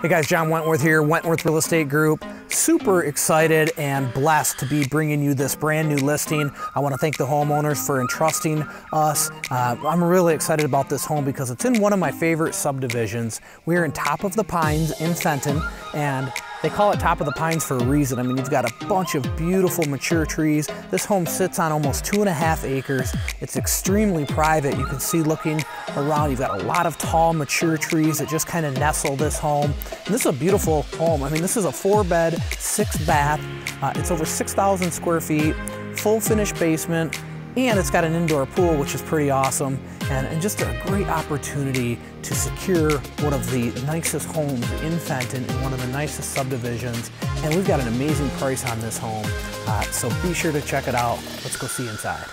Hey guys, John Wentworth here, Wentworth Real Estate Group. Super excited and blessed to be bringing you this brand new listing. I want to thank the homeowners for entrusting us. Uh, I'm really excited about this home because it's in one of my favorite subdivisions. We're in Top of the Pines in Fenton, and they call it Top of the Pines for a reason. I mean, you've got a bunch of beautiful mature trees. This home sits on almost two and a half acres. It's extremely private. You can see looking around, you've got a lot of tall mature trees that just kind of nestle this home. And this is a beautiful home. I mean, this is a four bed, six bath. Uh, it's over 6,000 square feet, full finished basement, and it's got an indoor pool, which is pretty awesome, and, and, just a great opportunity to secure one of the nicest homes in Fenton in one of the nicest subdivisions. And we've got an amazing price on this home, uh, so be sure to check it out. Let's go see inside.